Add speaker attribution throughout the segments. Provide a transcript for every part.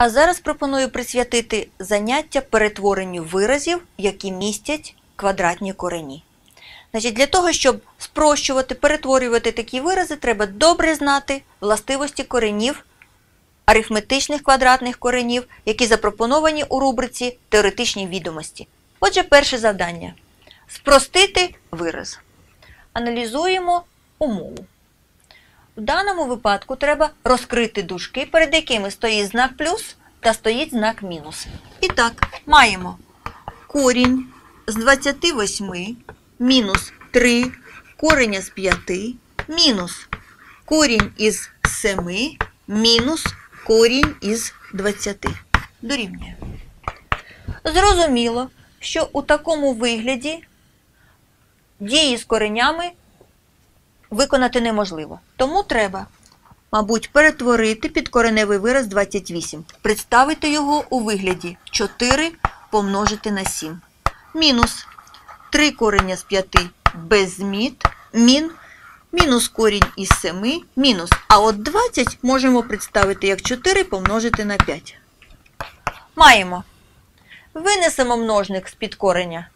Speaker 1: А зараз пропоную присвятити заняття перетворенню виразів, які містять квадратні корені. Значить, для того, щоб спрощувати, перетворювати такі вирази, треба добре знати властивості коренів, арифметичних квадратних коренів, які запропоновані у рубриці Теоретичні відомості. Отже, перше завдання спростити вираз. Аналізуємо умову. В даному випадку треба розкрити дужки, перед якими стоїть знак плюс та стоїть знак мінус. І так, маємо корінь з 28 мінус 3 кореня з 5 мінус корінь із 7 мінус корінь із 20. Дорівнює. Зрозуміло, що у такому вигляді дії з коренями виконати неможливо. Тому треба, мабуть, перетворити підкореневий вираз 28. Представити його у вигляді 4 помножити на 7. Мінус 3 корення з 5 без зміт, мін, мінус корінь із 7, мінус. А от 20 можемо представити як 4 помножити на 5. Маємо. Винесемо множник з під кореня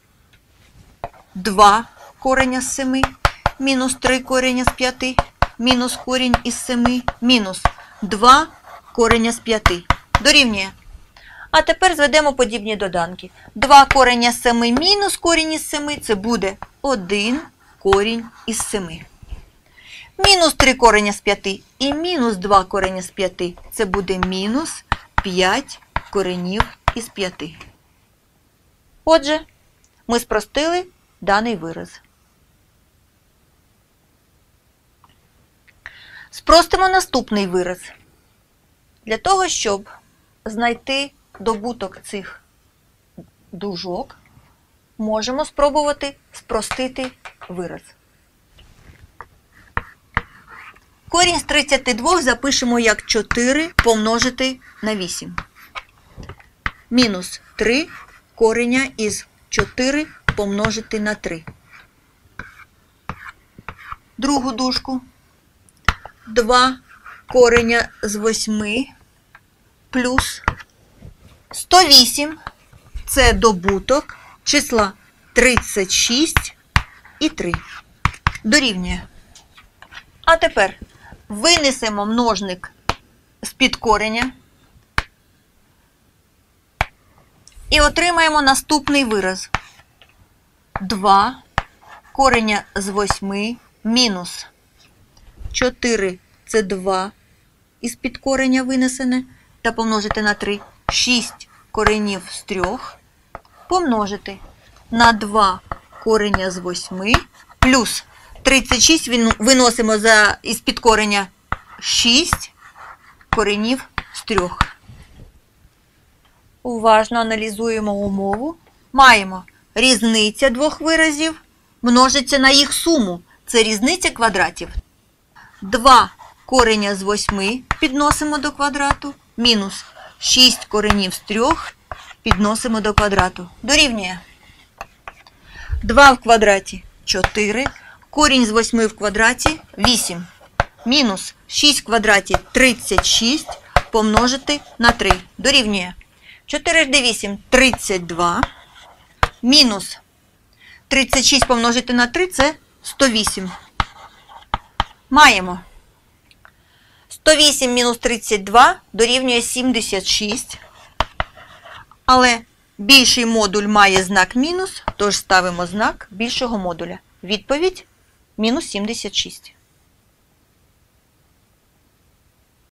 Speaker 1: 2 кореня з 7, мінус 3 кореня з 5, мінус корінь із 7, мінус 2 кореня з 5. Дорівнює. А тепер зведемо подібні доданки. 2 кореня з 7 мінус корінь із 7 це буде 1 корінь із 7. Мінус 3 кореня з 5 і мінус 2 кореня з 5 це буде мінус 5 коренів із 5. Отже, ми спростили даний вираз. Спростимо наступний вираз. Для того, щоб знайти добуток цих дужок, можемо спробувати спростити вираз. Корінь з 32 запишемо як 4 помножити на 8. Мінус 3 кореня із 4 помножити на 3. Другу дужку. 2 кореня з 8 плюс 108 це добуток числа 36 і 3. Дорівнює. А тепер винесемо множник з-під кореня і отримаємо наступний вираз. 2 кореня з 8 мінус 4 це 2 із під кореня винесене та помножити на 3. 6 коренів з 3 помножити на 2 кореня з 8 плюс 36 виносимо за із під кореня 6 коренів з 3. Уважно аналізуємо умову. Маємо різниця двох виразів множиться на їх суму. Це різниця квадратів. 2 кореня з 8 підносимо до квадрату, мінус 6 коренів з 3 підносимо до квадрату. Дорівнює. 2 в квадраті 4, корінь з 8 в квадраті 8. Мінус 6 в квадраті 36 помножити на 3. Дорівнює. 4 жди 8 – 32. Мінус 36 помножити на 3 – це 108. Маємо. 108 мінус 32 дорівнює 76. Але більший модуль має знак мінус, тож ставимо знак більшого модуля. Відповідь мінус 76.